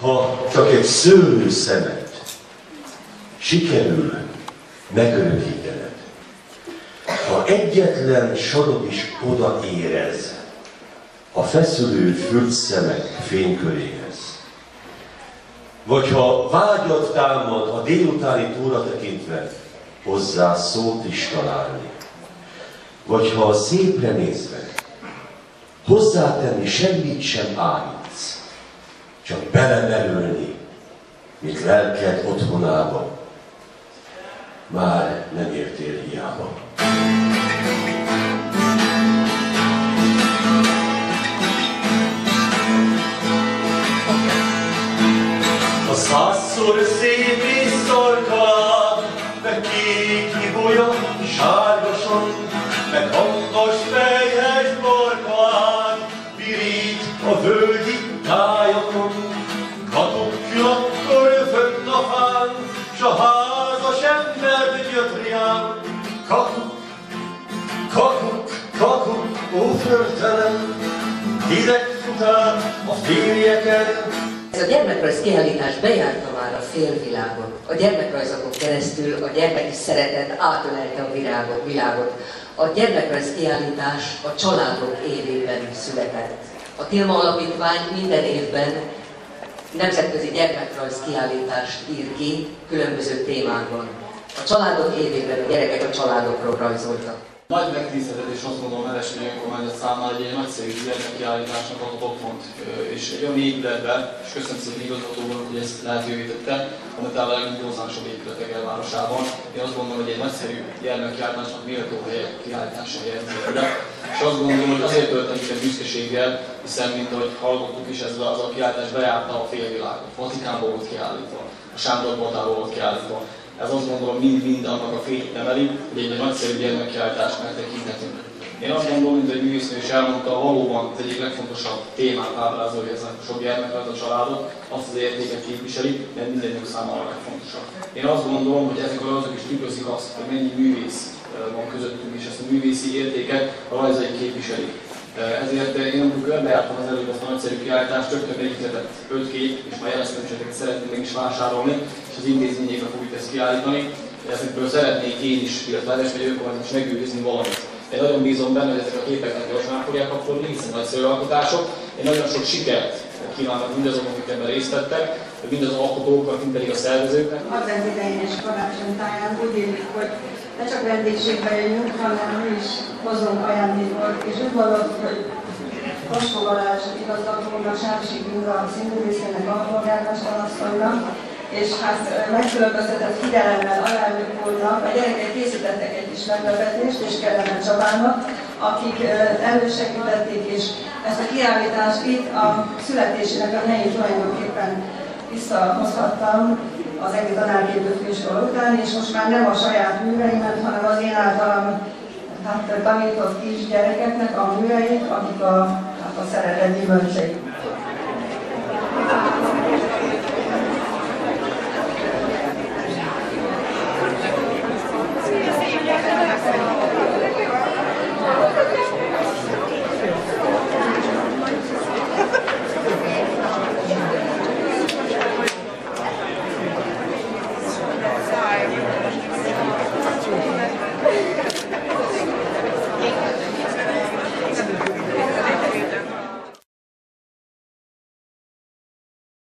Ha csak egy szőlő szemet sikerül megörökítened, ha egyetlen sarok is odaérez a feszülő fürtszemek fényköréhez, vagy ha vágyat támad a délutáni túra tekintve hozzá szót is találni, vagy ha szépre nézve hozzátenni semmit sem állítsz, csak belemerülni, mint lelked otthonába, már nem értél hiába. A százszor szép és szorkad, meg kék ibolya, ó förtelen, direkt futál a férjeken, Ez a gyermekrajz kiállítás bejárta már a félvilágot. A gyermekrajzokon keresztül a gyermeki szeretet átölelte a virágot, világot. A gyermekrajz kiállítás a családok évében született. A Tilma Alapítvány minden évben nemzetközi gyermekrajz kiállítást ír ki különböző témákban. A családok évében a gyerekek a családokról rajzoltak. Nagy megtiszteltetés azt mondom a Melességi Önkormányzat számára egy ilyen nagyszerű gyermekkiállításnak adott otthont, és egy olyan épületben, és köszönöm szépen igazgatónak, hogy ezt lehetővé tette, amit a legigazánsabb épületek elvárosában. Én azt gondolom, hogy egy nagyszerű gyermekkiállításnak méltó hely kiállítása helyezésre. És azt gondolom, hogy azért töltem itt büszkeséggel, hiszen, mint ahogy hallottuk is, ez az a kiállítás bejárta a félvilágot. Vatikánból volt kiállítva, a Sándor volt kiállítva, ez azt gondolom mind-mind annak a fényét emeli, hogy egy nagyszerű gyermekkiállítást megtekinthetünk. Én azt gondolom, mint egy művésznő is elmondta, valóban az egyik legfontosabb témát ábrázolja ez a sok gyermeket, a családot, azt az értéket képviseli, mert mindegyik számára a legfontosabb. Én azt gondolom, hogy ezek a rajzok is tükrözik azt, hogy mennyi művész van közöttünk, és ezt a művészi értéket a rajzai képviselik. Ezért én amikor körbejártam az előbb ezt a nagyszerű kiállítást, rögtön megítetett öt kép, és már szeretném meg is vásárolni, és az intézményekre fogjuk ezt kiállítani. Ezekből szeretnék én is, illetve Ádes vagy önkormányzat is megőrizni valamit. Én nagyon bízom benne, hogy ezek a képek gyorsan el fogják kapcsolni, hiszen nagyszerű alkotások. Én nagyon sok sikert kívánok mindazoknak, akik ebben részt vettek, mind az alkotóknak, mind pedig a szervezőknek. Advent idején és karácsony táján úgy élik, hogy ne csak vendégségbe jöjjünk, hanem mi is hozunk ajándékot. És úgy gondoltuk, hogy Koskó Balázs igazgatónak, Sársi Inga színművészének, alpolgármester asszonynak, és hát megkülönböztetett figyelemmel alelnök úrnak, a gyerekek készítettek egy kis meglepetést, és Kellemet Csabának, akik elősegítették, és ezt a kiállítást itt a születésének a helyén tulajdonképpen visszahozhattam az egész tanárképző főiskola után, és most már nem a saját műveimet, hanem az én általam hát, tanított kisgyerekeknek a műveit, akik a, hát a szeretet gyümölcsei.